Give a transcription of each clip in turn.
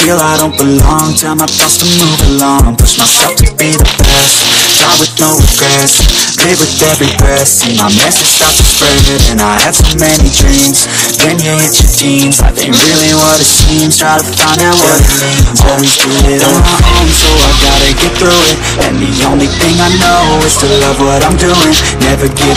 Feel I don't belong. Tell my thoughts to move along. Push myself to be the best. Die with no regrets. Live with every breath. See my message start to spread And I had so many dreams. Then you hit your teens. Life ain't really what it seems. Try to find out what it means. Always do it on my own So I gotta get through it. And the only thing I know Is to love what I'm doing. Never give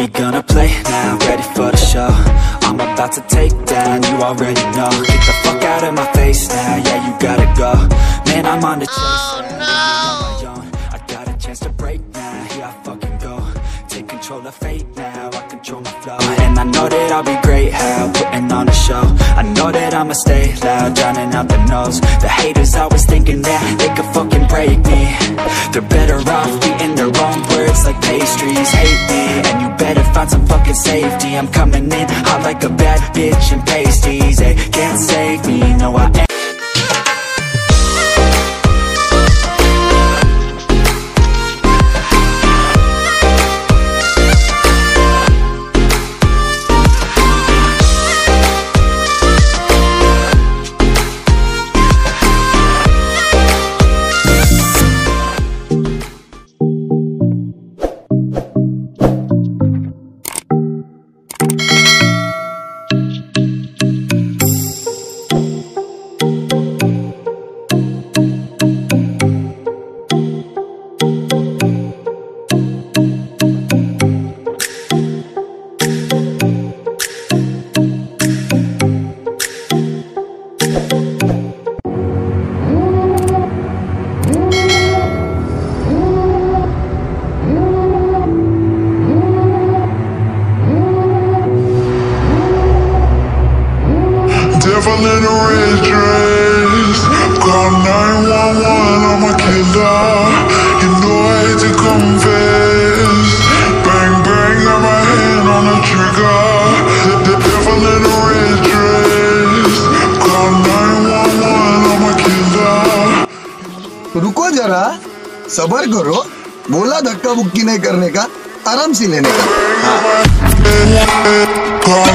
we gonna play now? Ready for the show? I'm about to take down, you already know. Get the fuck out of my face now, yeah you gotta go. Man, I'm on the oh, chase. oh, no. I got a chance to break now, here I fucking go. Take control of fate now, I control my flow. And I know that I'll be great, how? Putting on a show. I know that I'ma stay loud, drowning out the noise. The haters always thinking some fucking safety. I'm coming in hot like a bad bitch in pasties. They can't save me, no I ain't जरा सबर करो बोला धक्का बुक्की नहीं करने का आराम से लेने का। Call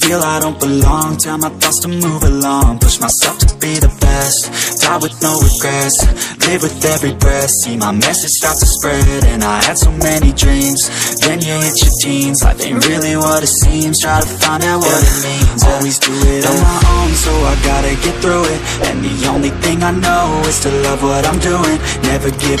Feel I don't belong, tell my thoughts to move along. Push myself to be the best, die with no regrets. Live with every breath, see my message start to spread And I had so many dreams, then you hit your teens. Life ain't really what it seems, try to find out what it means. Always do it on my own, so I gotta get through it. And the only thing I know is to love what I'm doing. Never give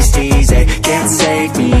save me,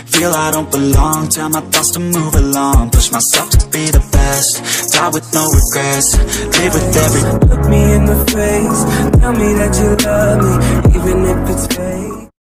Feel I don't belong, tell my thoughts to move along. Push myself to be the best, die with no regrets. Live with every Look me in the face, tell me that you love me Even if it's fake.